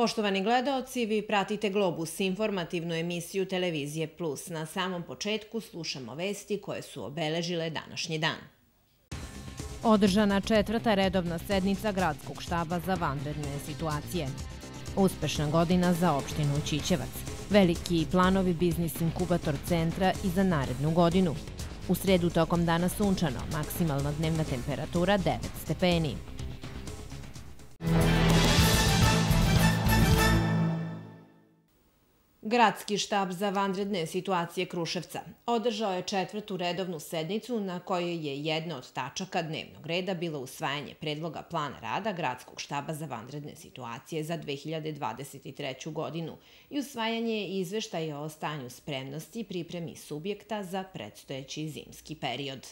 Poštovani gledaoci, vi pratite Globus, informativnu emisiju Televizije Plus. Na samom početku slušamo vesti koje su obeležile današnji dan. Održana četvrta redovna sednica Gradskog štaba za vanredne situacije. Uspešna godina za opštinu Čićevac. Veliki planovi biznis inkubator centra i za narednu godinu. U sredu tokom dana sunčano, maksimalna dnevna temperatura 9 stepeni. Gradski štab za vanredne situacije Kruševca održao je četvrtu redovnu sednicu na kojoj je jedna od tačaka dnevnog reda bilo usvajanje predloga plana rada Gradskog štaba za vanredne situacije za 2023. godinu i usvajanje izveštaja o stanju spremnosti pripremi subjekta za predstojeći zimski period.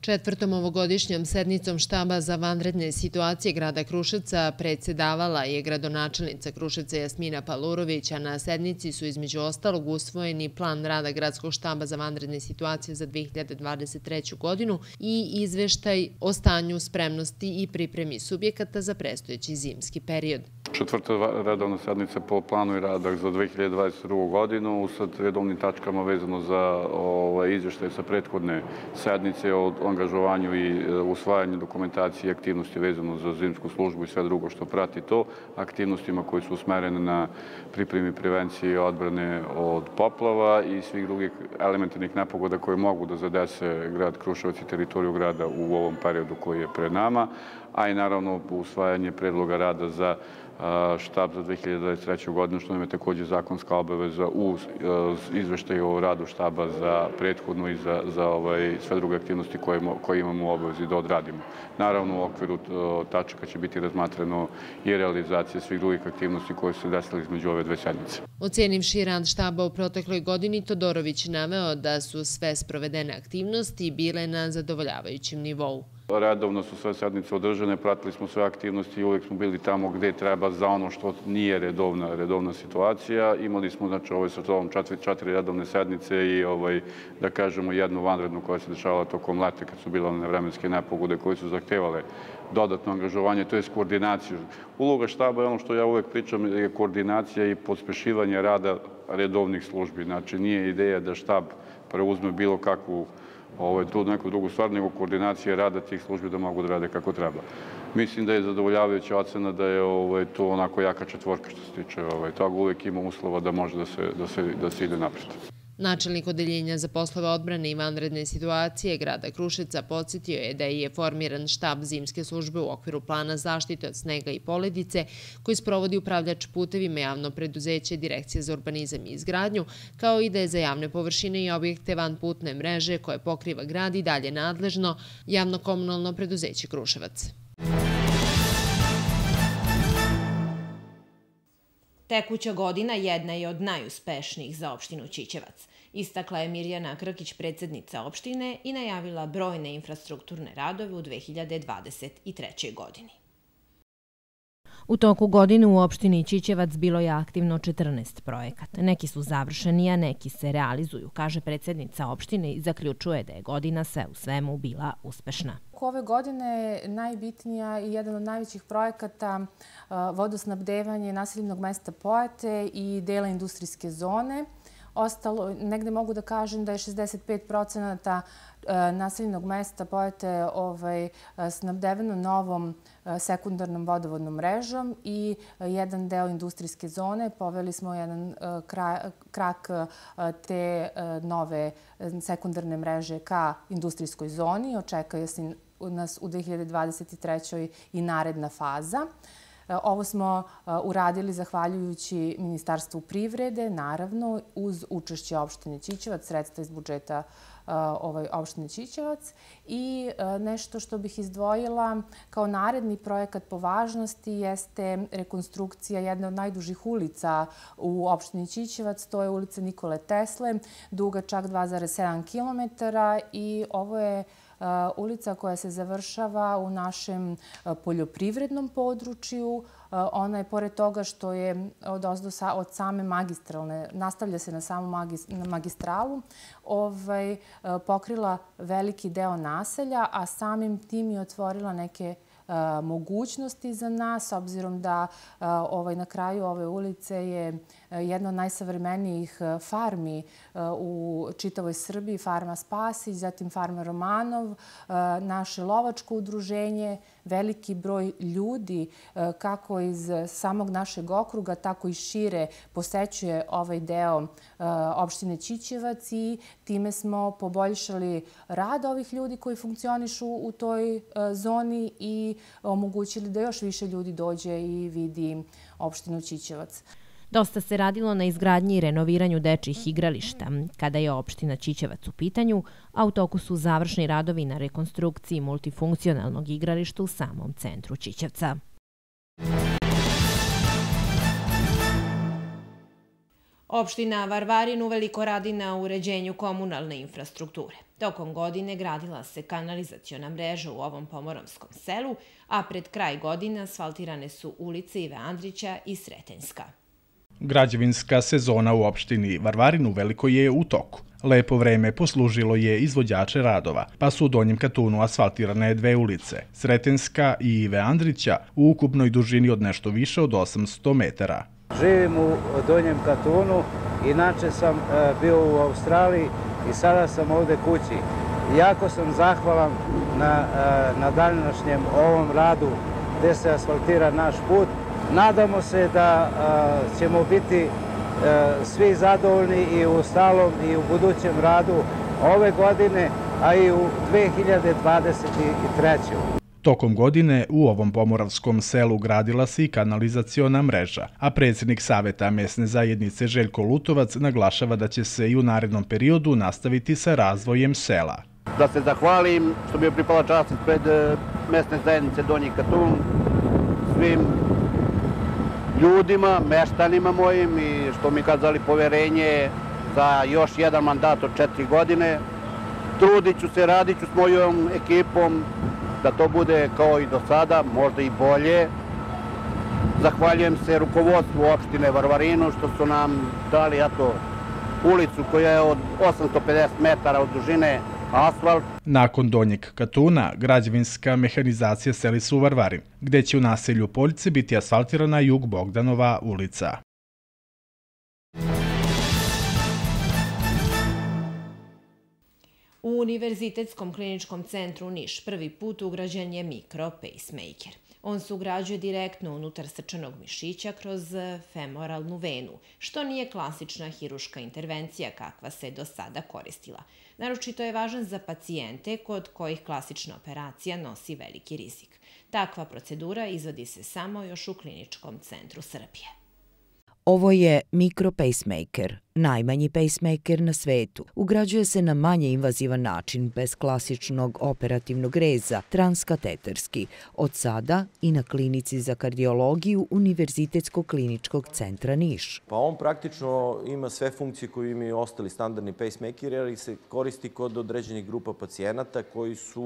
Četvrtom ovogodišnjom sednicom štaba za vanredne situacije grada Kruševca predsedavala je gradonačelnica Kruševca Jasmina Palurović, na sednici su između ostalog usvojeni plan rada gradskog štaba za vanredne situacije za 2023. godinu i izveštaj o stanju spremnosti i pripremi subjekata za prestojeći zimski period. Četvrta redovna sednica po planu i radak za 2022. godinu sa redovnim tačkama vezano za ovaj, izveštaj sa prethodne sednice o angažovanju i e, usvajanju dokumentacije i aktivnosti vezano za zimsku službu i sve drugo što prati to, aktivnostima koje su usmerene na pripremi prevencije odbrane od poplava i svih drugih elementarnih nepogoda koje mogu da zadese grad Kruševac i teritoriju grada u ovom periodu koji je pred nama, a i naravno usvajanje predloga rada za štab za 2023. godinu, što nam je takođe zakonska obaveza u e, izveštaju o radu štaba za prethodnu i za, za ovaj, sve druge aktivnosti koje, imamo u obavezi da odradimo. Naravno, u okviru e, tačaka će biti razmatrano i realizacija svih drugih aktivnosti koje su se desile između ove dve sedmice. Ocenivši rad štaba u protekloj godini, Todorović naveo da su sve sprovedene aktivnosti bile na zadovoljavajućem nivou. Redovno su sve sednice održane, pratili smo sve aktivnosti i uvijek smo bili tamo gde treba za ono što nije redovna, redovna situacija. Imali smo, znači, ovaj sa tovom četiri, četiri redovne sednice i, ovaj, da kažemo, jednu vanrednu koja se dešavala tokom leta kad su bile one vremenske koje su zahtevale dodatno angažovanje, to je koordinaciju. Uloga štaba je ono što ja uvek pričam, je koordinacija i pospešivanje rada redovnih službi. Znači, nije ideja da štab preuzme bilo kakvu ovaj, tu neku drugu stvar, nego koordinacije rada tih službi da mogu da rade kako treba. Mislim da je zadovoljavajuća ocena da je ovaj, to onako jaka četvorka što se tiče ovaj, toga. Uvek ima uslova da može da se, da se, da se ide napred. Načelnik odeljenja za poslove odbrane i vanredne situacije grada Krušeca podsjetio je da je formiran štab zimske službe u okviru plana zaštite od snega i poledice koji sprovodi upravljač putevima javno preduzeće Direkcije za urbanizam i izgradnju, kao i da je za javne površine i objekte van putne mreže koje pokriva grad i dalje nadležno javno-komunalno preduzeće Kruševac. Tekuća godina jedna je od najuspešnijih za opštinu Čićevac. Istakla je Mirjana Krkić, predsednica opštine, i najavila brojne infrastrukturne radove u 2023. godini. U toku godine u opštini Čićevac bilo je aktivno 14 projekata. Neki su završeni, a neki se realizuju, kaže predsednica opštine i zaključuje da je godina sve u svemu bila uspešna. Ove godine najbitnija i jedan od najvećih projekata vodosnabdevanje naseljenog mesta Pojate i dela industrijske zone. Ostalo, negde mogu da kažem da je 65 procenata naseljenog mesta Pojate ovaj, snabdeveno novom sekundarnom vodovodnom mrežom i jedan deo industrijske zone. Poveli smo jedan krak te nove sekundarne mreže ka industrijskoj zoni. Očekaju se nas u 2023. i naredna faza. Ovo smo uradili zahvaljujući Ministarstvu privrede, naravno, uz učešće opštine Čićevac, sredstva iz budžeta ovaj, opštine Čićevac i nešto što bih izdvojila kao naredni projekat po važnosti jeste rekonstrukcija jedne od najdužih ulica u opštini Čićevac, to je ulica Nikole Tesle, duga čak 2,7 km i ovo je ulica koja se završava u našem poljoprivrednom području. Ona je, pored toga što je od, od same magistralne, nastavlja se na samu magistralu, ovaj, pokrila veliki deo naselja, a samim tim je otvorila neke mogućnosti za nas, obzirom da ovaj, na kraju ove ulice je jedna od najsavremenijih farmi u čitavoj Srbiji, farma Spasić, zatim farma Romanov, naše lovačko udruženje, veliki broj ljudi kako iz samog našeg okruga, tako i šire posećuje ovaj deo opštine Čićevac i time smo poboljšali rad ovih ljudi koji funkcionišu u toj zoni i omogućili da još više ljudi dođe i vidi opštinu Čićevac. Dosta se radilo na izgradnji i renoviranju dečjih igrališta. Kada je opština Čićevac u pitanju, a u toku su završni radovi na rekonstrukciji multifunkcionalnog igrališta u samom centru Čićevca. Opština Varvarin uveliko radi na uređenju komunalne infrastrukture. Tokom godine gradila se kanalizacijona mreža u ovom pomoromskom selu, a pred kraj godine asfaltirane su ulice Ive Andrića i Sretenjska. Građevinska sezona u opštini Varvarin u veliko je u toku. Lepo vreme poslužilo je izvođače radova, pa su u Donjem Katunu asfaltirane dve ulice, Sretenska i Ive Andrića, u ukupnoj dužini od nešto više od 800 metara. Živim u Donjem Katunu, inače sam e, bio u Australiji i sada sam ovde kući. Jako sam zahvalan na, e, na današnjem ovom radu gde se asfaltira naš put. Nadamo se da ćemo biti e, svi zadovoljni i u stalom i u budućem radu ove godine, a i u 2023. Tokom godine u ovom pomoravskom selu gradila se i kanalizaciona mreža, a predsjednik Saveta mesne zajednice Željko Lutovac naglašava da će se i u narednom periodu nastaviti sa razvojem sela. Da se zahvalim što mi je pripala čast pred e, mesne zajednice Donji Katun, svim ljudima, meštanima mojim i što mi kazali poverenje za još jedan mandat od četiri godine. Trudit ću se, radit ću s mojom ekipom da to bude kao i do sada, možda i bolje. Zahvaljujem se rukovodstvu opštine Varvarinu što su nam dali eto, ulicu koja je od 850 metara od dužine asfalt. Nakon Donjeg Katuna, građevinska mehanizacija seli su u Varvarin, gde će u naselju Poljce biti asfaltirana jug Bogdanova ulica. U Univerzitetskom kliničkom centru Niš prvi put ugrađen je mikro pacemaker. On se ugrađuje direktno unutar srčanog mišića kroz femoralnu venu, što nije klasična hiruška intervencija kakva se do sada koristila. Naročito je važan za pacijente kod kojih klasična operacija nosi veliki rizik. Takva procedura izvodi se samo još u kliničkom centru Srbije. Ovo je mikropacemaker, najmanji pacemaker na svetu. Ugrađuje se na manje invazivan način, bez klasičnog operativnog reza, transkateterski, od sada i na klinici za kardiologiju Univerzitetskog kliničkog centra Niš. Pa on praktično ima sve funkcije koje imaju ostali standardni pacemakeri, ali se koristi kod određenih grupa pacijenata koji su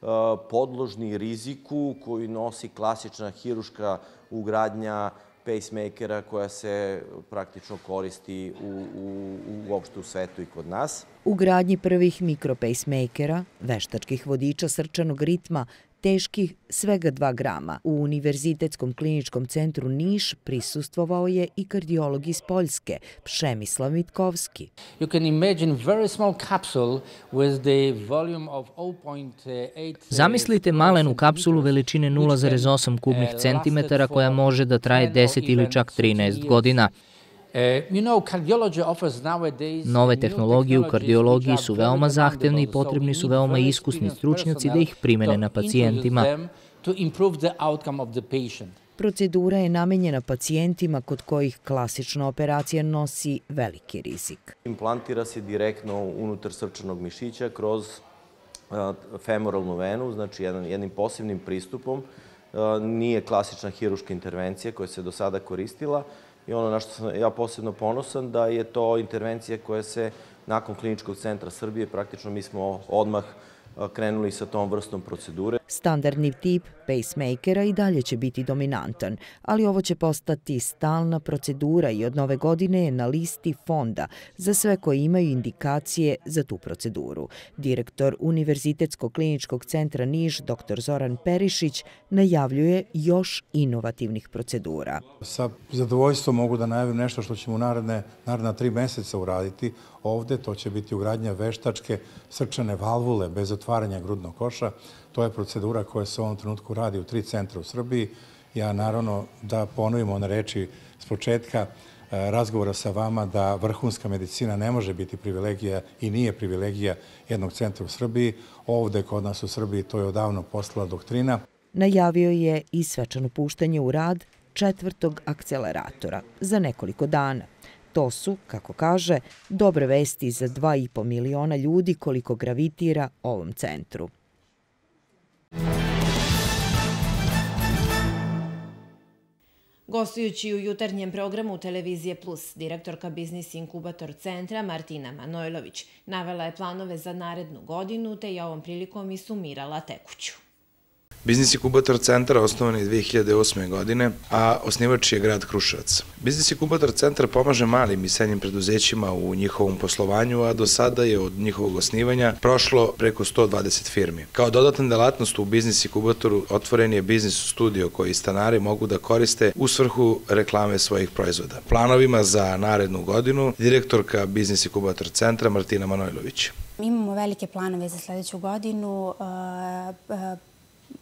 uh, podložni riziku, koji nosi klasična hiruška ugradnja pacemakera koja se praktično koristi u, u, u u svetu i kod nas. U gradnji prvih mikropacemakera, veštačkih vodiča srčanog ritma, teških svega 2 grama. U Univerzitetskom kliničkom centru Niš prisustvovao je i kardiolog iz Poljske, Pšemislav Mitkovski. You can imagine very small capsule with the volume of 0.8 Zamislite malenu kapsulu veličine 0,8 kubnih centimetara koja može da traje 10 ili čak 13 godina. E, Nove tehnologije u kardiologiji su veoma zahtevne i potrebni su veoma iskusni stručnjaci da ih primene na pacijentima. Procedura je namenjena pacijentima kod kojih klasična operacija nosi veliki rizik. Implantira se direktno unutar srčanog mišića kroz femoralnu venu, znači jednim posebnim pristupom. Nije klasična hiruška intervencija koja se do sada koristila, i ono na što sam ja posebno ponosan da je to intervencija koja se nakon kliničkog centra Srbije, praktično mi smo odmah krenuli sa tom vrstom procedure. Standardni tip pacemakera i dalje će biti dominantan, ali ovo će postati stalna procedura i od nove godine je na listi fonda za sve koji imaju indikacije za tu proceduru. Direktor Univerzitetskog kliničkog centra Niš, dr. Zoran Perišić, najavljuje još inovativnih procedura. Sa zadovoljstvom mogu da najavim nešto što ćemo u naredne, naredna tri meseca uraditi. Ovde to će biti ugradnja veštačke srčane valvule bez otvaranja grudnog koša. To je procedura koja se u ovom trenutku radi u tri centra u Srbiji. Ja naravno da ponovimo one reči s početka e, razgovora sa vama da vrhunska medicina ne može biti privilegija i nije privilegija jednog centra u Srbiji. Ovde kod nas u Srbiji to je odavno postala doktrina. Najavio je i svečano puštanje u rad četvrtog akceleratora za nekoliko dana. To su, kako kaže, dobre vesti za 2,5 miliona ljudi koliko gravitira ovom centru. Gostujući u jutarnjem programu Televizije Plus, direktorka Biznis Inkubator centra Martina Manojlović navela je planove za narednu godinu te je ovom prilikom i sumirala tekuću. Biznis Inkubator centar osnovan je 2008. godine, a osnivač je grad Kruševac. Biznis Inkubator centar pomaže malim i srednjim preduzećima u njihovom poslovanju, a do sada je od njihovog osnivanja prošlo preko 120 firmi. Kao dodatna delatnost u Biznis Inkubatoru otvoren je biznis studio koji stanari mogu da koriste u svrhu reklame svojih proizvoda. Planovima za narednu godinu direktorka Biznis Inkubator centra Martina Manojlović. Imamo velike planove za sledeću godinu.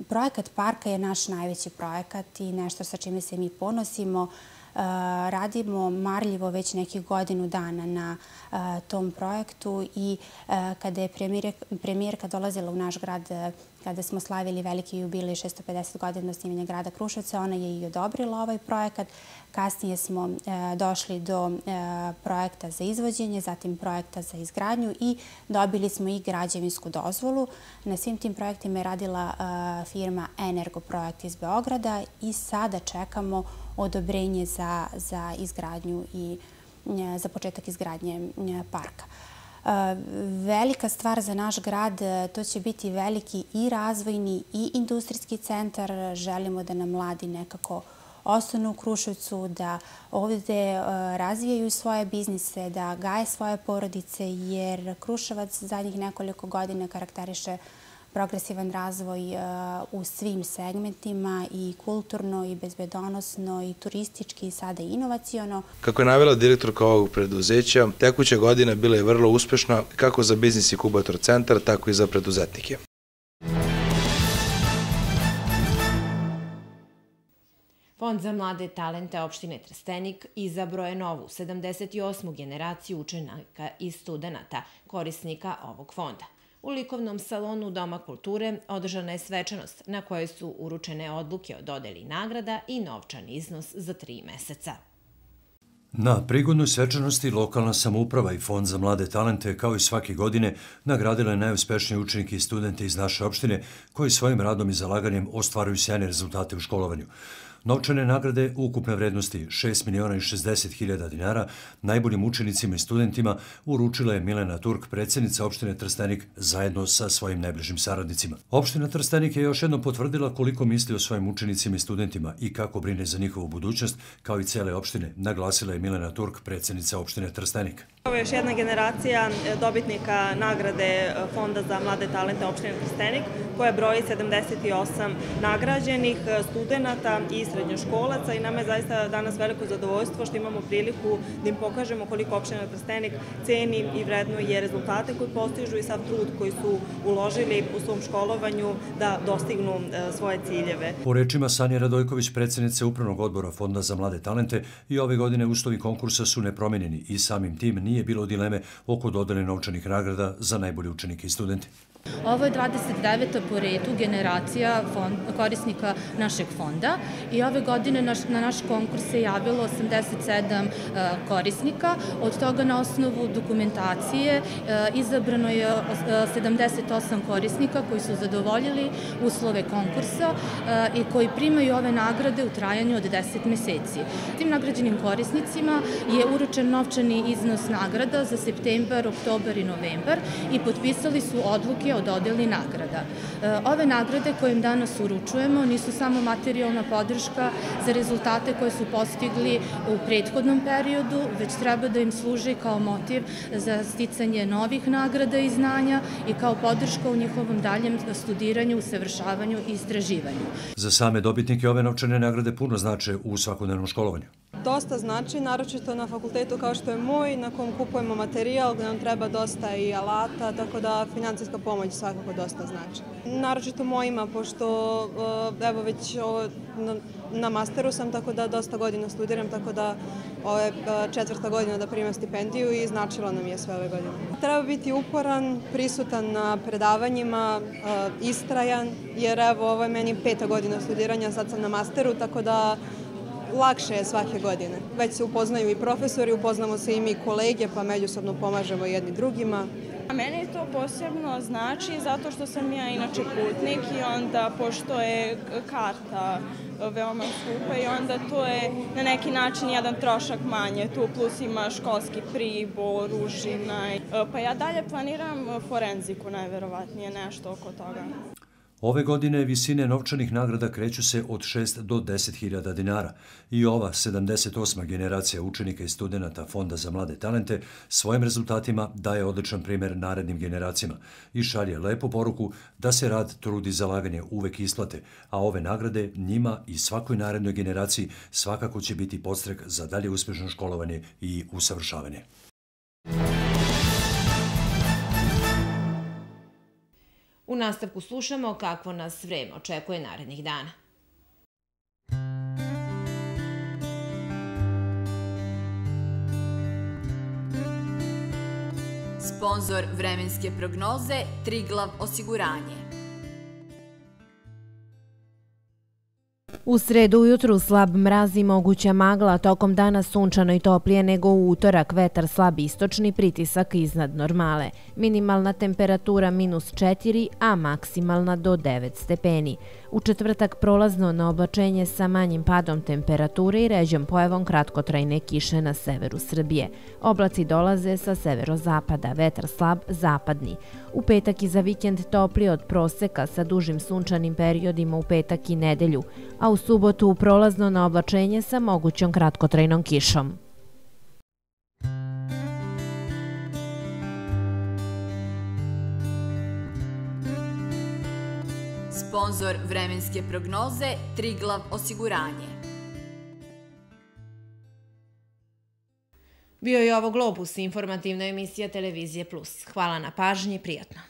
Projekat parka je naš najveći projekat i nešto sa čime se mi ponosimo. E, radimo marljivo već nekih godinu dana na e, tom projektu i e, kada je premijerka dolazila u naš grad kada smo slavili veliki jubilej 650 godina osnivanja grada Kruševca, ona je i odobrila ovaj projekat. Kasnije smo e, došli do e, projekta za izvođenje, zatim projekta za izgradnju i dobili smo i građevinsku dozvolu. Na svim tim projektima je radila e, firma Energoprojekt iz Beograda i sada čekamo odobrenje za, za izgradnju i za početak izgradnje parka. Velika stvar za naš grad, to će biti veliki i razvojni i industrijski centar. Želimo da nam mladi nekako ostanu u Kruševcu, da ovde razvijaju svoje biznise, da gaje svoje porodice, jer Kruševac zadnjih nekoliko godina karakteriše progresivan razvoj e, u svim segmentima i kulturno i bezbedonosno i turistički i sada inovacijono. Kako je navela direktorka ovog preduzeća, tekuća godina bila je vrlo uspešna kako za biznis i kubator centar, tako i za preduzetnike. Fond za mlade talente opštine Trstenik izabroje novu 78. generaciju učenika i studenta, korisnika ovog fonda. U likovnom salonu Doma kulture održana je svečanost na kojoj su uručene odluke o dodeli nagrada i novčan iznos za tri meseca. Na prigodnoj svečanosti lokalna samouprava i Fond za mlade talente kao i svake godine nagradila je najuspešnije učenike i studente iz naše opštine koji svojim radom i zalaganjem ostvaruju sjajne rezultate u školovanju. Novčane nagrade u ukupne vrednosti 6 miliona i 60 hiljada dinara najboljim učenicima i studentima uručila je Milena Turk, predsjednica opštine Trstenik, zajedno sa svojim najbližim saradnicima. Opština Trstenik je još jednom potvrdila koliko misli o svojim učenicima i studentima i kako brine za njihovu budućnost, kao i cele opštine, naglasila je Milena Turk, predsjednica opštine Trstenik. Ovo je još jedna generacija e, dobitnika nagrade e, Fonda za mlade talente opštine Trstenik, koja broji 78 nagrađenih e, studenta i srednjoškolaca i nama je zaista danas veliko zadovoljstvo što imamo priliku da im pokažemo koliko opština Trstenik ceni i vrednuje rezultate koji postižu i sav trud koji su uložili u svom školovanju da dostignu svoje ciljeve. Po rečima Sanje Radojković, predsjednice Upravnog odbora Fonda za mlade talente, i ove godine uslovi konkursa su nepromenjeni i samim tim nije bilo dileme oko dodane novčanih nagrada za najbolje učenike i studente. Ovo je 29. po redu generacija fond, korisnika našeg fonda i ove godine na naš konkurs se javilo 87 uh, e, korisnika. Od toga na osnovu dokumentacije uh, izabrano je uh, e, 78 korisnika koji su zadovoljili uslove konkursa i koji primaju ove nagrade u trajanju od 10 meseci. Tim nagrađenim korisnicima je uručen novčani iznos nagrada za septembar, oktobar i novembar i potpisali su odluke o dodeli nagrada. E, ove nagrade koje im danas uručujemo nisu samo materijalna podrška za rezultate koje su postigli u prethodnom periodu, već treba da im služi kao motiv za sticanje novih nagrada i znanja i kao podrška u njihovom daljem studiranju, usavršavanju i istraživanju. Za same dobitnike ove novčane nagrade puno znače u svakodnevnom školovanju. Dosta znači, naročito na fakultetu kao što je moj, na kom kupujemo materijal, gde nam treba dosta i alata, tako da financijska pomoć svakako dosta znači. Naročito mojima, pošto eh, evo već na, na masteru sam, tako da dosta godina studiram, tako da ovo je eh, četvrta godina da primam stipendiju i značilo nam je sve ove godine. Treba biti uporan, prisutan na predavanjima, eh, istrajan, jer evo ovo je meni peta godina studiranja, sad sam na masteru, tako da lakše je svake godine. Već se upoznaju i profesori, upoznamo se i mi kolege, pa međusobno pomažemo jedni drugima. A meni to posebno znači zato što sam ja inače putnik i onda pošto je karta veoma skupa i onda to je na neki način jedan trošak manje. Tu plus ima školski pribor, užina. Pa ja dalje planiram forenziku najverovatnije, nešto oko toga. Ove godine visine novčanih nagrada kreću se od 6 do 10 hiljada dinara i ova 78. generacija učenika i studenta Fonda za mlade talente svojim rezultatima daje odličan primer narednim generacijama i šalje lepu poruku da se rad, trud i zalaganje uvek isplate, a ove nagrade njima i svakoj narednoj generaciji svakako će biti podstrek za dalje uspešno školovanje i usavršavanje. U nastavku slušamo kakvo nas vreme očekuje narednih dana. Sponzor vremenske prognoze Triglav osiguranje. U sredu ujutru slab mraz i moguća magla, tokom dana sunčano i toplije nego u utorak, vetar slab istočni, pritisak iznad normale. Minimalna temperatura minus 4, a maksimalna do 9 stepeni. U četvrtak prolazno na oblačenje sa manjim padom temperature i ređom pojavom kratkotrajne kiše na severu Srbije. Oblaci dolaze sa severozapada, vetar slab zapadni. U petak i za vikend topli od proseka sa dužim sunčanim periodima u petak i nedelju, a u subotu prolazno na oblačenje sa mogućom kratkotrajnom kišom. Sponzor vremenske prognoze Triglav osiguranje. Bio je ovo Globus, informativna emisija Televizije Plus. Hvala na pažnji, prijatno.